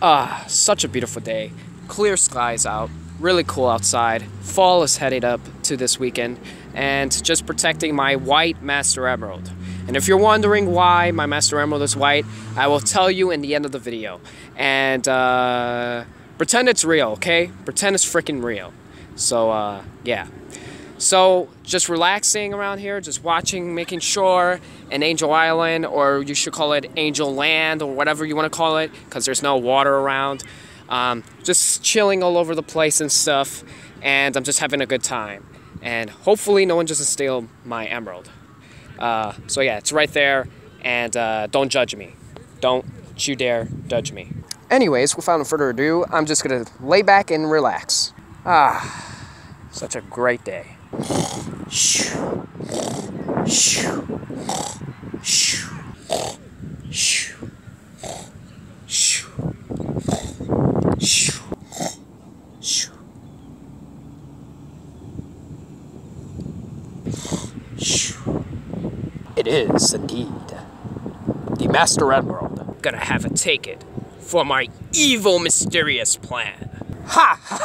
Ah, such a beautiful day. Clear skies out. Really cool outside. Fall is headed up to this weekend. And just protecting my white Master Emerald. And if you're wondering why my Master Emerald is white, I will tell you in the end of the video. And uh, pretend it's real, okay? Pretend it's freaking real. So, uh, yeah. So, just relaxing around here, just watching, making sure an Angel Island, or you should call it Angel Land, or whatever you want to call it, because there's no water around. Um, just chilling all over the place and stuff, and I'm just having a good time. And hopefully, no one doesn't steal my emerald. Uh, so, yeah, it's right there, and uh, don't judge me. Don't you dare judge me. Anyways, without further ado, I'm just gonna lay back and relax. Ah, such a great day. It is indeed the Master Emerald. Gonna have a take it for my evil, mysterious plan. Ha!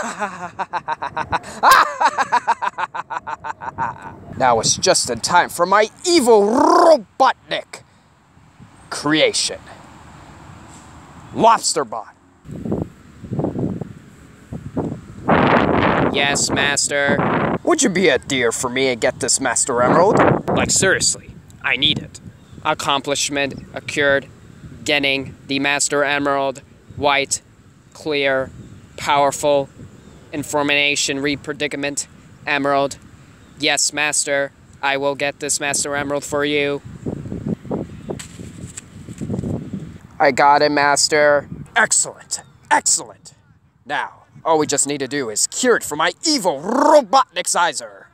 Now it's just in time for my evil Robotnik creation. Lobsterbot. Yes, Master. Would you be a dear for me and get this Master Emerald? Like, seriously, I need it. Accomplishment occurred getting the Master Emerald, white, clear, powerful, information repredicament, emerald. Yes, Master, I will get this Master Emerald for you. I got it, Master. Excellent, excellent. Now, all we just need to do is cure it for my evil Robotnixizer.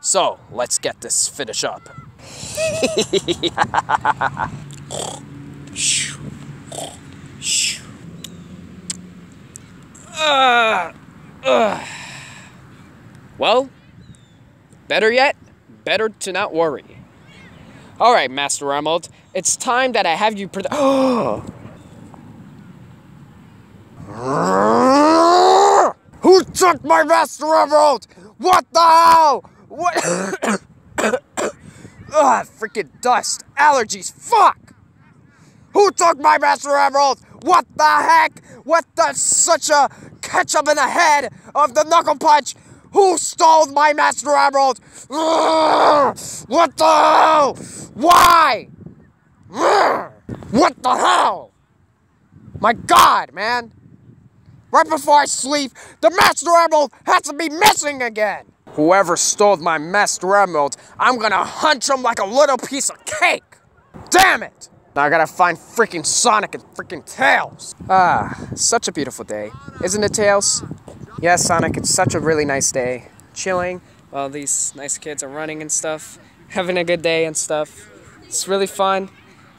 So, let's get this finish up. Uh, uh. Well, better yet, better to not worry. All right, Master Emerald, it's time that I have you. Who took my Master Emerald? What the hell? What? Ugh, ah, freaking dust. Allergies. Fuck! Who took my Master Emerald? What the heck? What the such a catch up in the head of the knuckle punch? Who stole my Master Emerald? What the hell? Why? What the hell? My god, man. Right before I sleep, the Master Emerald has to be missing again. Whoever stole my Master Emerald, I'm gonna hunch him like a little piece of cake. Damn it! Now I gotta find freaking Sonic and freaking Tails. Ah, such a beautiful day. Isn't it, Tails? Yes, Sonic, it's such a really nice day. Chilling while these nice kids are running and stuff. Having a good day and stuff. It's really fun.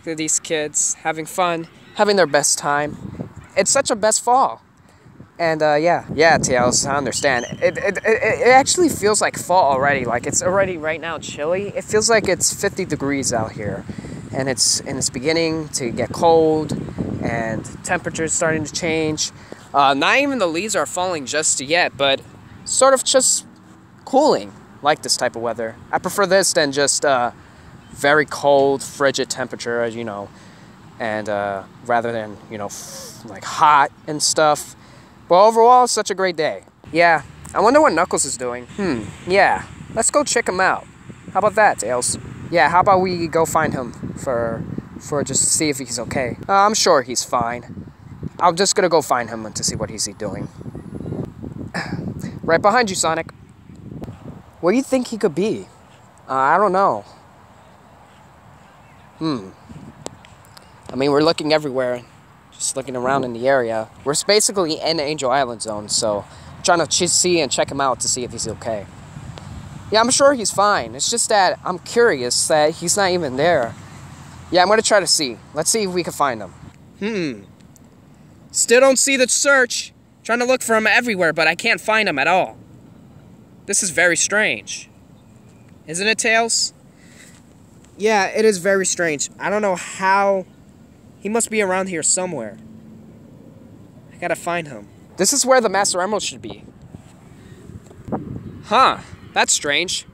These kids having fun, having their best time. It's such a best fall. And uh, yeah, yeah, Tails, I understand. It, it, it, it actually feels like fall already. Like it's already right now chilly. It feels like it's 50 degrees out here and it's and it's beginning to get cold and temperatures starting to change. Uh, not even the leaves are falling just yet, but sort of just cooling like this type of weather. I prefer this than just uh, very cold, frigid temperature, you know, and uh, rather than you know like hot and stuff. But overall, such a great day. Yeah, I wonder what Knuckles is doing. Hmm. Yeah, let's go check him out. How about that, Tails? Yeah, how about we go find him for for just to see if he's okay. Uh, I'm sure he's fine. I'm just gonna go find him to see what he's doing. right behind you, Sonic. Where do you think he could be? Uh, I don't know. Hmm. I mean, we're looking everywhere, just looking around in the area. We're basically in the Angel Island zone, so I'm trying to see and check him out to see if he's okay. Yeah, I'm sure he's fine. It's just that I'm curious that he's not even there. Yeah, I'm gonna try to see. Let's see if we can find him. Hmm. Still don't see the search. Trying to look for him everywhere, but I can't find him at all. This is very strange. Isn't it, Tails? Yeah, it is very strange. I don't know how... He must be around here somewhere. I gotta find him. This is where the Master Emerald should be. Huh, that's strange.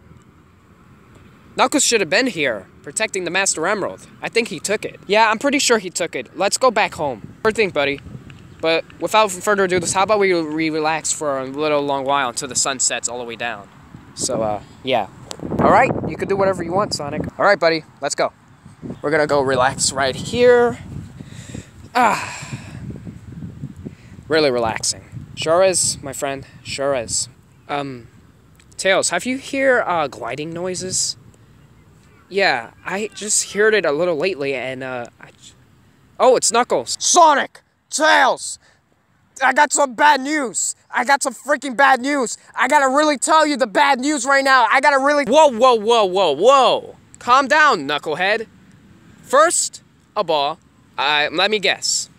Knuckles should have been here, protecting the Master Emerald. I think he took it. Yeah, I'm pretty sure he took it. Let's go back home. What do you think, buddy? But without further ado, this how about we re relax for a little long while until the sun sets all the way down? So, uh, yeah. All right, you can do whatever you want, Sonic. All right, buddy, let's go. We're gonna go relax right here. Ah. Really relaxing. Sure is, my friend. Sure is. Um, Tails, have you hear uh, gliding noises? Yeah, I just heard it a little lately, and uh, I... oh, it's Knuckles. Sonic, Tails, I got some bad news. I got some freaking bad news. I gotta really tell you the bad news right now. I gotta really. Whoa, whoa, whoa, whoa, whoa! Calm down, knucklehead. First of all, uh, let me guess.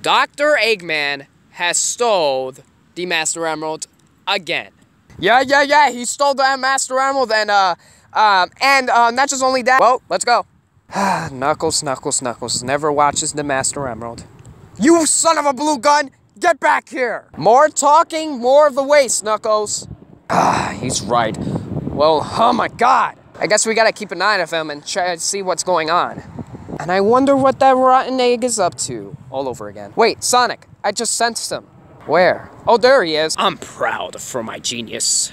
Dr. Eggman has stole the Master Emerald again. Yeah, yeah, yeah. He stole the Master Emerald, and uh, um, and uh, not just only that. Well, let's go. Knuckles, Knuckles, Knuckles never watches the Master Emerald. You son of a blue gun! Get back here! More talking, more of the waste, Knuckles. Ah, he's right. Well, oh my god! I guess we gotta keep an eye on him and try to see what's going on. And I wonder what that rotten egg is up to. All over again. Wait, Sonic, I just sensed him. Where? Oh, there he is. I'm proud for my genius.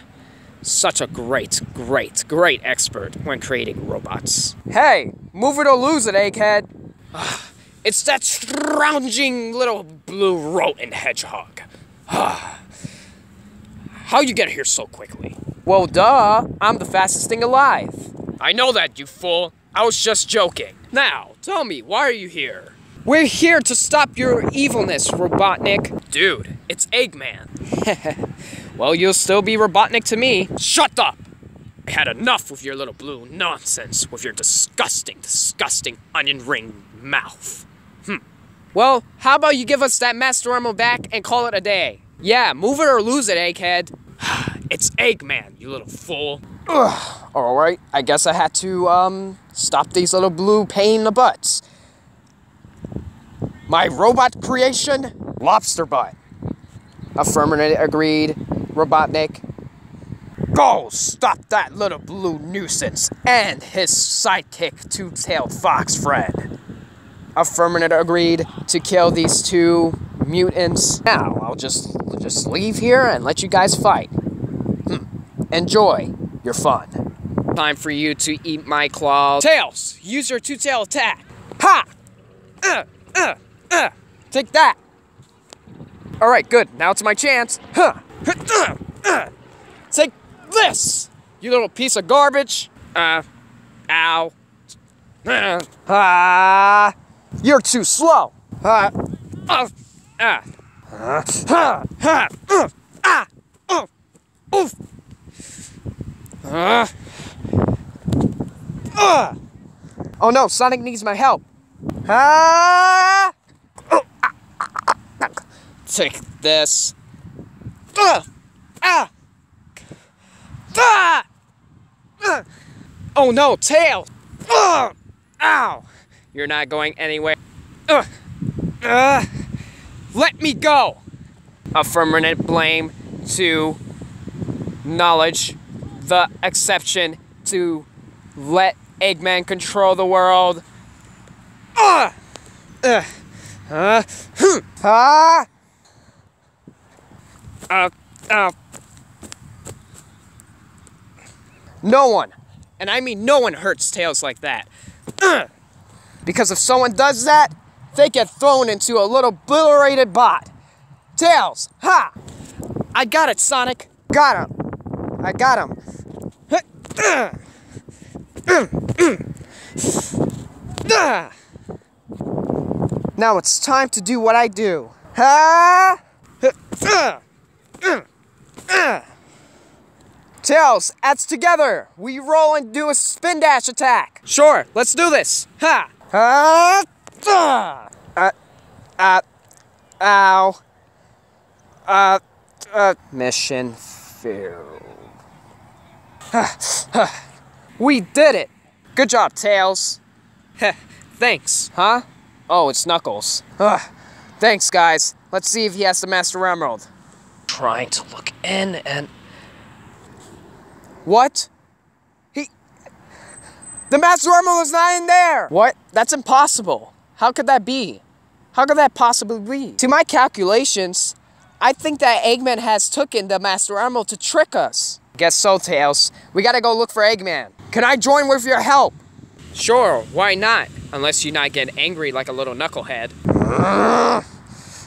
Such a great, great, great expert when creating robots. Hey, move it or lose it, egghead. Ah, it's that scrounging little blue rodent hedgehog. How you get here so quickly? Well, duh. I'm the fastest thing alive. I know that, you fool. I was just joking. Now, tell me, why are you here? We're here to stop your evilness, Robotnik. Dude, it's Eggman. well, you'll still be Robotnik to me. Shut up! I had enough with your little blue nonsense, with your disgusting, disgusting onion ring mouth. Well, how about you give us that Master Emerald back and call it a day? Yeah, move it or lose it, egghead. it's Eggman, you little fool. Ugh. Alright, I guess I had to, um, stop these little blue pain in the butts. My robot creation? Lobsterbot. Affirmative agreed, Robotnik. Go stop that little blue nuisance and his sidekick, two-tailed fox friend. Affirmative agreed to kill these two mutants. Now, I'll just just leave here and let you guys fight. Hmm. Enjoy your fun. Time for you to eat my claws. Tails, use your two-tail attack. Ha! Uh, uh, uh. Take that. All right, good. Now it's my chance. Huh. Uh, uh. Take this, you little piece of garbage. Uh, ow. Uh, ah. You're too slow. Oh no, Sonic needs my help. Take this. Oh no, tail! Ow! You're not going anywhere. Uh, uh, let me go! Affirmative blame to knowledge, the exception to let Eggman control the world. Uh, uh, uh, hmm. Ah! Uh, uh. No one, and I mean no one hurts Tails like that. Because if someone does that, they get thrown into a little obliterated bot. Tails, ha! I got it, Sonic. Got him. I got him. Now it's time to do what I do. Ha! Tails, that's together. We roll and do a spin dash attack. Sure, let's do this. Ha! Uh, uh, uh, ow. Uh, uh, mission failed. we did it. Good job, Tails. Thanks. Huh? Oh, it's Knuckles. Uh, Thanks, guys. Let's see if he has the Master Emerald. Trying to look in and. What? He. The Master Emerald is not in there! What? That's impossible. How could that be? How could that possibly be? To my calculations, I think that Eggman has taken the Master Emerald to trick us. Guess so, Tails. We gotta go look for Eggman. Can I join with your help? Sure, why not? Unless you not get angry like a little knucklehead.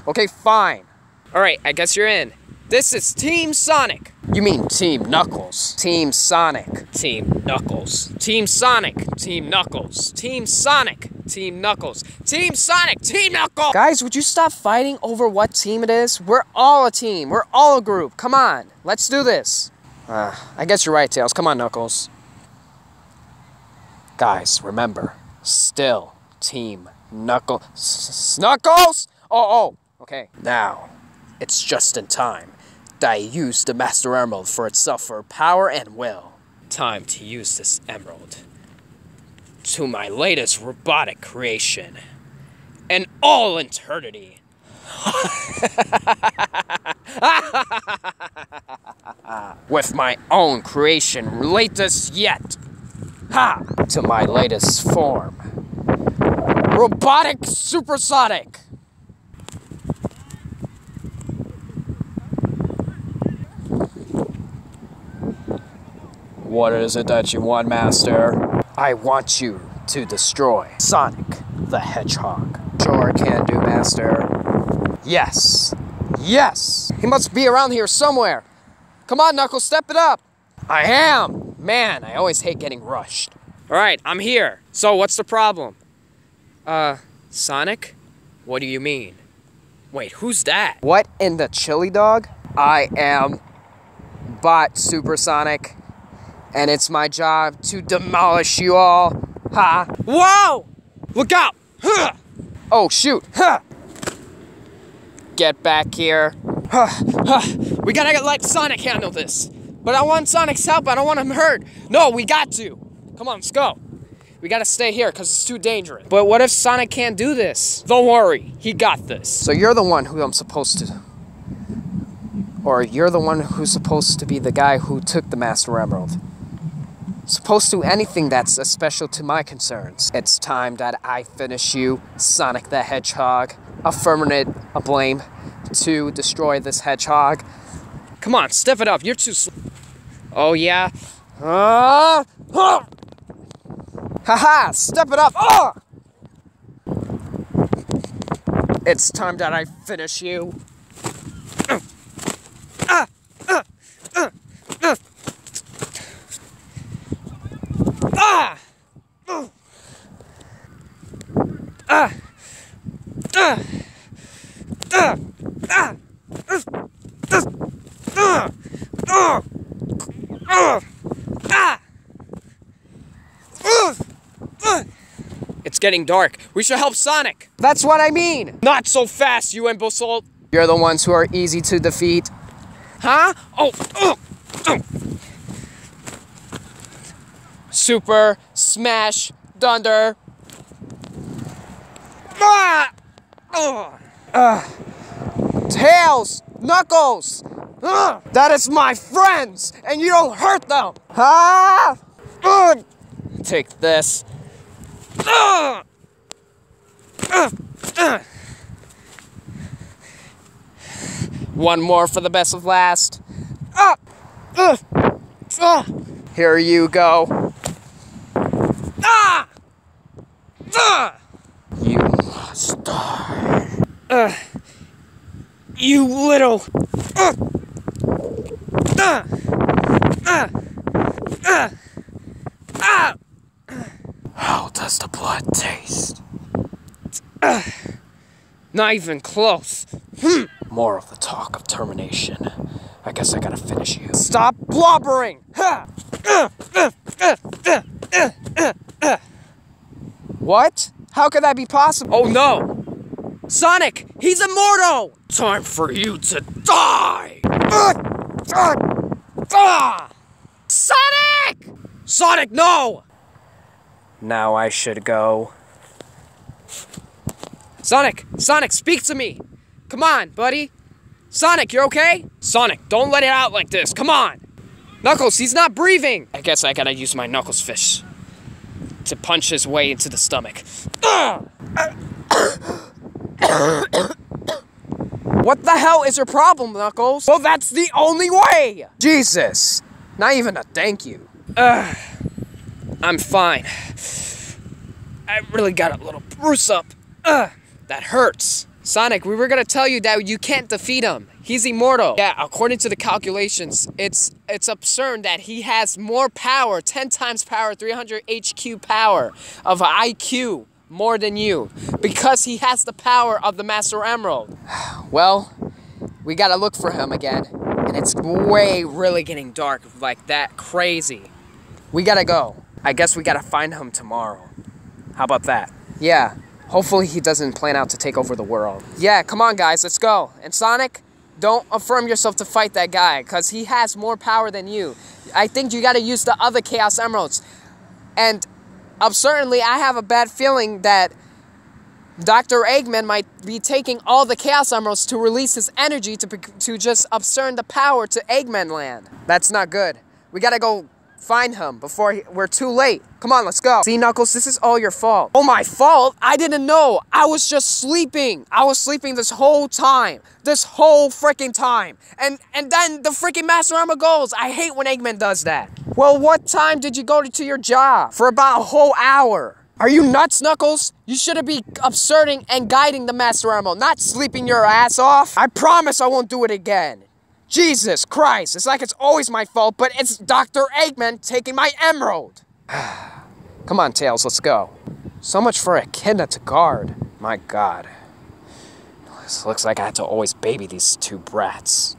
okay, fine. Alright, I guess you're in. This is Team Sonic. You mean Team Knuckles. Team Sonic. Team Knuckles. Team Sonic. Team Knuckles. Team Sonic. Team Knuckles. Team Sonic. Team Knuckles. Guys, would you stop fighting over what team it is? We're all a team. We're all a group. Come on. Let's do this. Uh, I guess you're right, Tails. Come on, Knuckles. Guys, remember, still Team Knuckles. Knuckles? Oh, oh, okay. Now, it's just in time that I use the Master Emerald for itself for power and will. Time to use this emerald to my latest robotic creation. And all eternity. With my own creation, latest yet. Ha! To my latest form. Robotic Supersonic! What is it that you want, Master? I want you to destroy Sonic the Hedgehog. Sure can do, Master. Yes. Yes! He must be around here somewhere. Come on, Knuckles, step it up. I am. Man, I always hate getting rushed. All right, I'm here. So what's the problem? Uh, Sonic? What do you mean? Wait, who's that? What in the chili dog? I am Bot Supersonic and it's my job to demolish you all. Ha! Whoa! Look out! Huh! Oh, shoot! Huh! Get back here. Huh! Huh! We gotta let Sonic handle this. But I want Sonic's help. I don't want him hurt. No, we got to. Come on, let's go. We gotta stay here because it's too dangerous. But what if Sonic can't do this? Don't worry, he got this. So you're the one who I'm supposed to. Or you're the one who's supposed to be the guy who took the Master Emerald supposed to anything that's special to my concerns. It's time that I finish you, Sonic the Hedgehog. Affirmative a blame to destroy this hedgehog. Come on, step it up. You're too slow. Oh, yeah? Uh, huh. Haha, step it up. Oh! It's time that I finish you. Uh, uh, uh, uh, uh. Ah! Ah! Ah! Ah! Ah! Ah! It's getting dark. We should help Sonic. That's what I mean. Not so fast, you imbecile. You're the ones who are easy to defeat. Huh? Oh, oh, oh. Super Smash Thunder. Ah! Oh. Uh. Tails! Knuckles! That is my friends! And you don't hurt them! Take this. One more for the best of last. Here you go. Ah! You must die. You little. How does the blood taste? Not even close. Hmm. More of the talk of termination. I guess I gotta finish you. Stop blubbering! Ha! Uh, uh, uh. What? How could that be possible? Oh no! Sonic, he's immortal! Time for you to die! Sonic! Sonic, no! Now I should go. Sonic, Sonic, speak to me. Come on, buddy. Sonic, you're okay? Sonic, don't let it out like this. Come on. Knuckles, he's not breathing. I guess I gotta use my Knuckles fish to punch his way into the stomach. What the hell is your problem, Knuckles? Well, that's the only way. Jesus. Not even a thank you. Ugh. I'm fine. I really got a little bruise up. Ugh. That hurts. Sonic, we were gonna tell you that you can't defeat him. He's immortal. Yeah, according to the calculations, it's it's absurd that he has more power, 10 times power, 300 HQ power of IQ more than you because he has the power of the Master Emerald. well, we gotta look for him again. And it's way really getting dark like that crazy. We gotta go. I guess we gotta find him tomorrow. How about that? Yeah, Hopefully he doesn't plan out to take over the world. Yeah, come on guys, let's go. And Sonic, don't affirm yourself to fight that guy, because he has more power than you. I think you gotta use the other Chaos Emeralds. And um, certainly I have a bad feeling that Dr. Eggman might be taking all the Chaos Emeralds to release his energy to, to just absurd the power to Eggman Land. That's not good. We gotta go find him before he, we're too late. Come on, let's go. See, Knuckles, this is all your fault. Oh, my fault? I didn't know. I was just sleeping. I was sleeping this whole time. This whole freaking time. And and then the freaking Master Emerald goes. I hate when Eggman does that. Well, what time did you go to your job? For about a whole hour. Are you nuts, Knuckles? You should be absurding and guiding the Master Emerald, not sleeping your ass off. I promise I won't do it again. Jesus Christ, it's like it's always my fault, but it's Dr. Eggman taking my emerald. Come on, Tails, let's go. So much for Echidna to guard. My god. This looks like I have to always baby these two brats.